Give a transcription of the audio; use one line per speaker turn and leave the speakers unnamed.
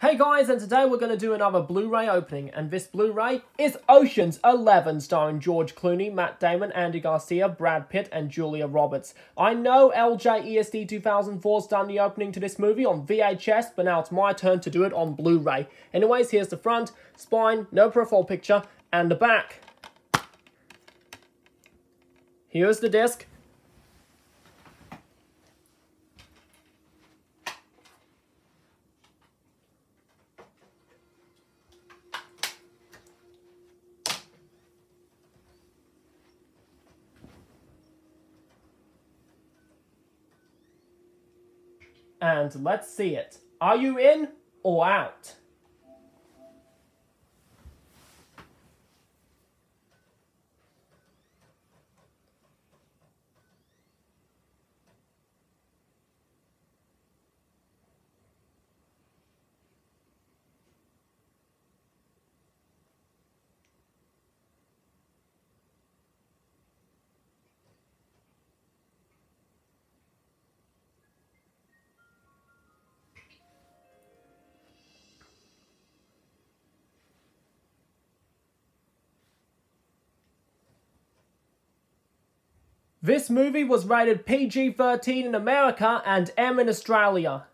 Hey guys, and today we're going to do another Blu-ray opening, and this Blu-ray is Ocean's 11, starring George Clooney, Matt Damon, Andy Garcia, Brad Pitt, and Julia Roberts. I know LJ est 2004's done the opening to this movie on VHS, but now it's my turn to do it on Blu-ray. Anyways, here's the front, spine, no profile picture, and the back. Here's the disc. And let's see it. Are you in or out? This movie was rated PG-13 in America and M in Australia.